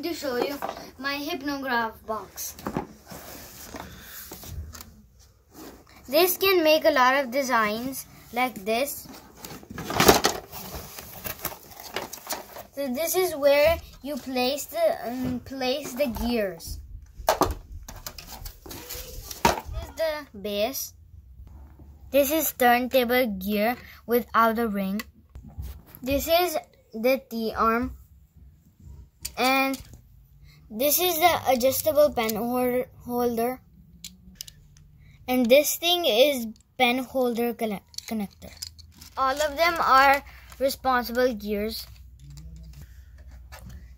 going to show you my hypnograph box. This can make a lot of designs like this. So this is where you place the um, place the gears. This is the base. This is turntable gear without a ring. This is the T-arm. And this is the adjustable pen holder. And this thing is pen holder connector. All of them are responsible gears.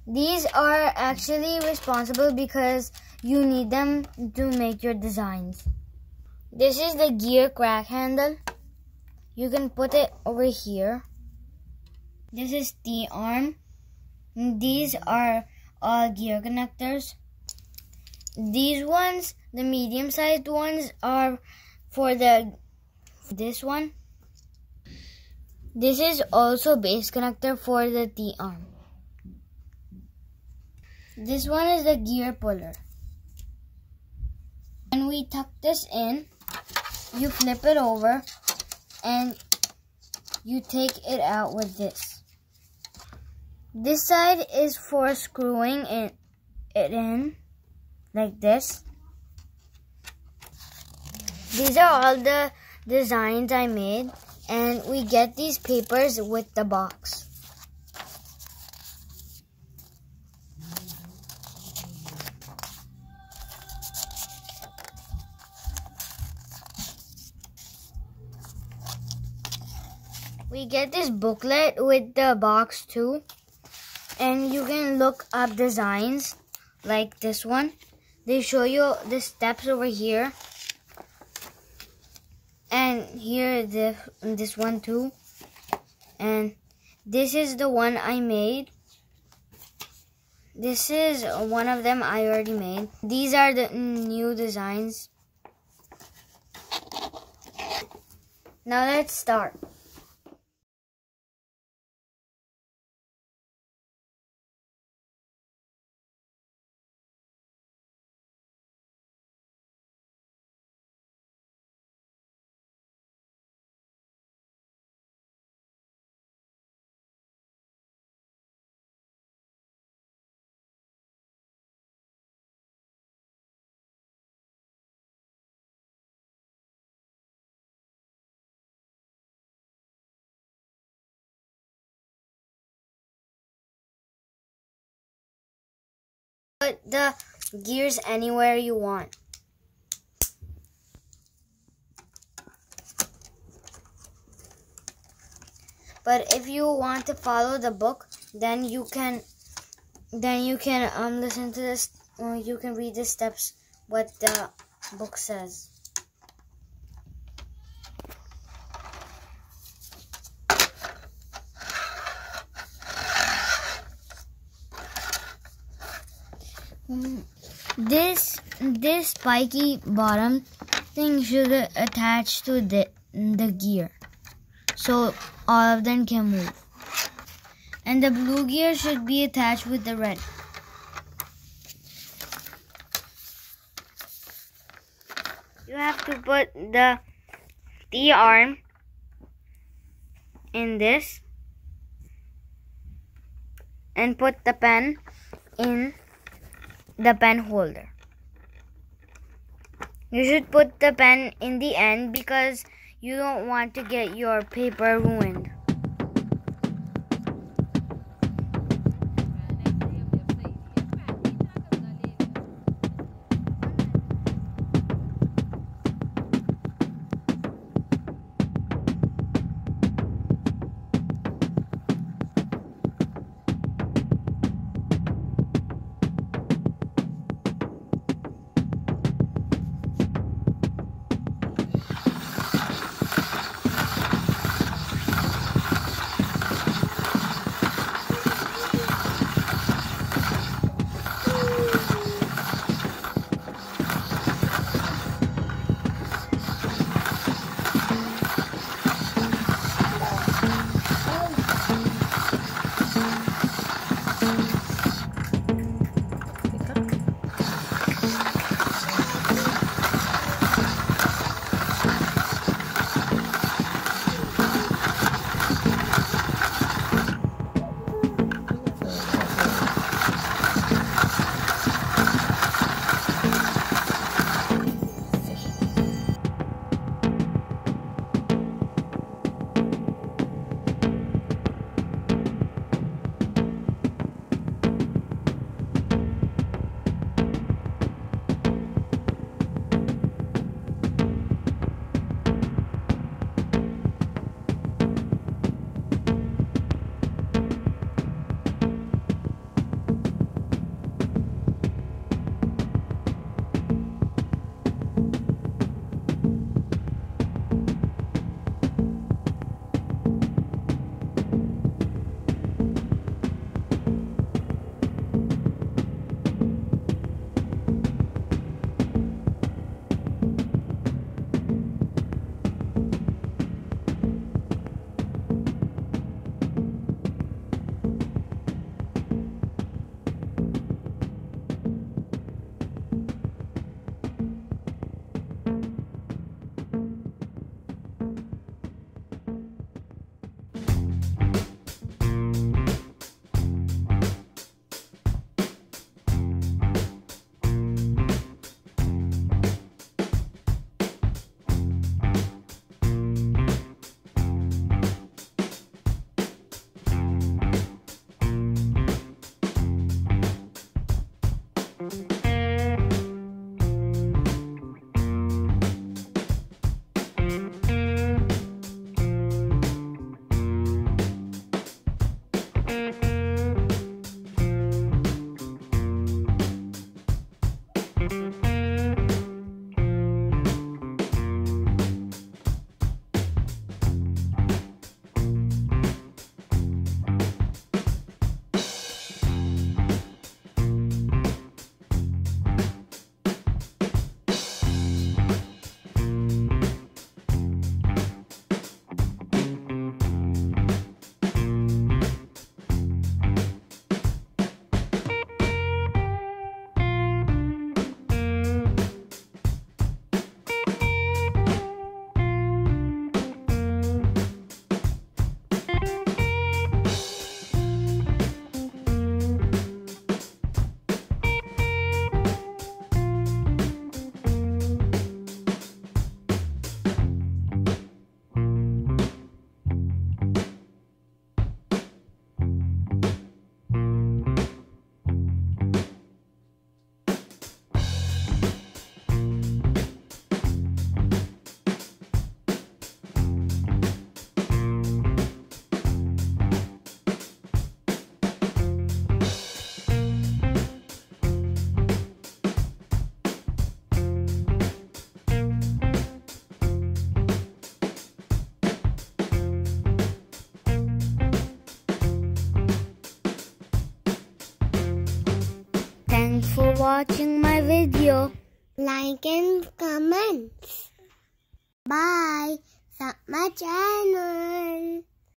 These are actually responsible because you need them to make your designs. This is the gear crank handle. You can put it over here. This is the arm. These are all gear connectors. These ones, the medium sized ones are for the this one. This is also base connector for the T-arm. This one is the gear puller. When we tuck this in, you flip it over and you take it out with this. This side is for screwing it, it in like this. These are all the designs I made and we get these papers with the box. We get this booklet with the box too. And you can look up designs like this one. They show you the steps over here. And here the this one too. And this is the one I made. This is one of them I already made. These are the new designs. Now let's start. Put the gears anywhere you want. But if you want to follow the book, then you can then you can um listen to this or you can read the steps what the book says. This this spiky bottom thing should attach to the the gear, so all of them can move. And the blue gear should be attached with the red. You have to put the T arm in this and put the pen in the pen holder. You should put the pen in the end because you don't want to get your paper ruined. Thanks for watching my video. Like and comments. Bye. Sub my channel.